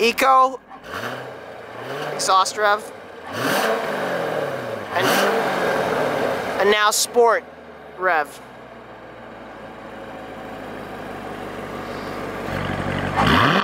Eco, exhaust rev, and, and now sport rev. Hmm?